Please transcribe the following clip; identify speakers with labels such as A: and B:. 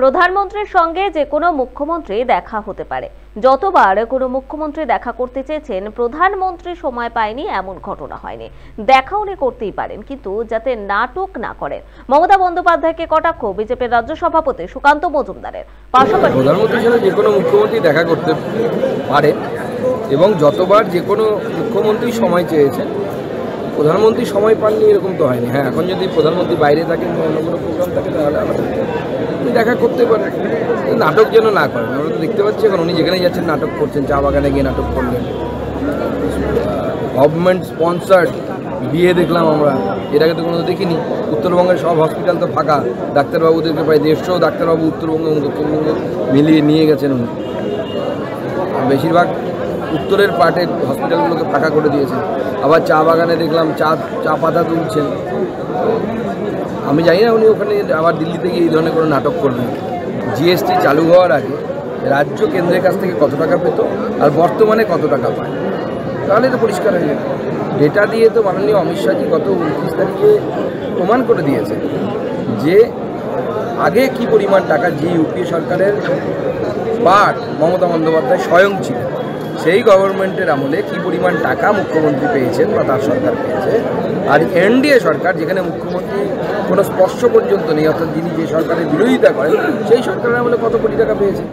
A: প্রধানমন্ত্রীর সঙ্গে যে কোনো মুখ্যমন্ত্রী দেখা হতে পারে। যতবার কোনো মুখ্যমন্ত্রী দেখা করতে চেয়েছেন, প্রধানমন্ত্রী সময় পায়নি, এমন ঘটনা হয়নি। দেখা উনি করতেই পারেন, কিন্তু যাতে নাটক না করেন। মমতা বন্দ্যোপাধ্যায়কে কটাক্ষ, বিজেপির রাজ্য সভাপতি সুকান্ত মজুমদারের। পাশাপাশি
B: প্রধানমন্ত্রীর সাথে যে কোনো মুখ্যমন্ত্রী দেখা করতে পারে এবং যতবার যে কোনো মুখ্যমন্ত্রী সময় চেয়েছেন, প্রধানমন্ত্রী সময় পাননি এরকম তো হয়নি। হ্যাঁ এখন যদি প্রধানমন্ত্রী বাইরে থাকেন বা অন্য কোনো প্রোগ্রাম থাকে, তাহলে আলাদা উনি দেখা করতে পারেন নাটক যেন না করেন আমরা তো দেখতে পাচ্ছি এখন উনি যেখানে যাচ্ছেন নাটক করছেন, চা বাগানে গিয়ে নাটক করলেন। গভর্নমেন্ট স্পন্সার্ড বিয়ে দেখলাম আমরা। এর আগে তো কোনো দেখিনি। উত্তরবঙ্গের সব হসপিটাল তো ফাঁকা। ডাক্তারবাবুদেরকে প্রায় দেড়শো ডাক্তারবাবু উত্তরবঙ্গ এবং দক্ষিণবঙ্গ মিলিয়ে নিয়ে গেছেন উনি। বেশিরভাগ উত্তরের পার্টের হসপিটালগুলোকে ফাঁকা করে দিয়েছেন। আবার চা বাগানে দেখলাম চা চা পাতা তুলছেন। আমি জানি না উনি ওখানে আবার দিল্লিতে গিয়ে এই ধরনের কোনো নাটক করবেন। জিএসটি চালু হওয়ার আগে রাজ্য কেন্দ্রের কাছ থেকে কত টাকা পেত আর বর্তমানে কত টাকা পায়? তাহলে তো পরিষ্কার হয়ে যাবে ডেটা দিয়ে তো মাননীয় অমিত শাহজি গত উনত্রিশ তারিখে প্রমাণ করে দিয়েছে যে আগে কি পরিমাণ টাকা যে ইউপিএ সরকারের পার্ট মমতা বন্দ্যোপাধ্যায় স্বয়ং ছিলেন। সেই গভর্নমেন্টের আমলে কি পরিমাণ টাকা মুখ্যমন্ত্রী পেয়েছেন বা তার সরকার পেয়েছে? আর এনডিএ সরকার, যেখানে মুখ্যমন্ত্রী কোনো স্পর্শ পর্যন্ত নেই, অর্থাৎ যিনি যে সরকারের বিরোধিতা করেন, সেই সরকারের আমলে কত কোটি টাকা পেয়েছে?